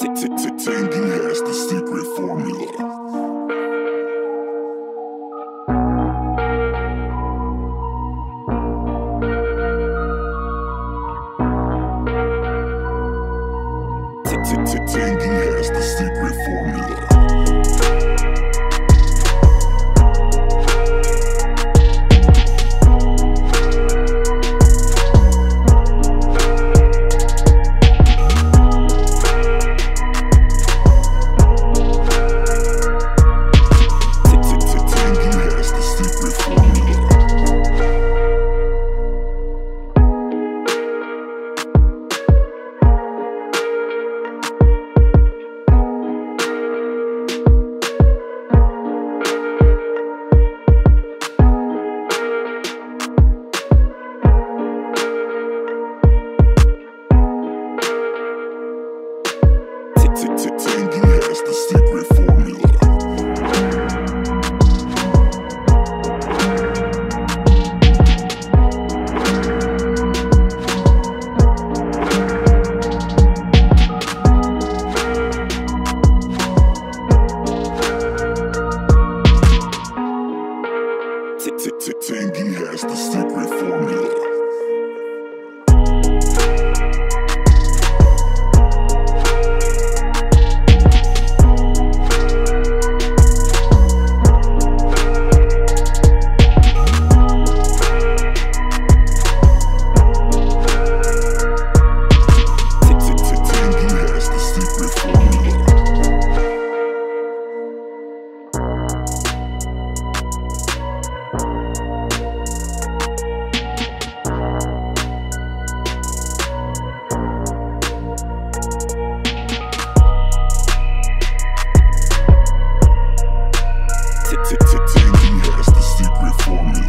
Tngey has the secret formula. Tngey has the secret formula. Tngey has the secret formula. Tngey has the secret formula. 40.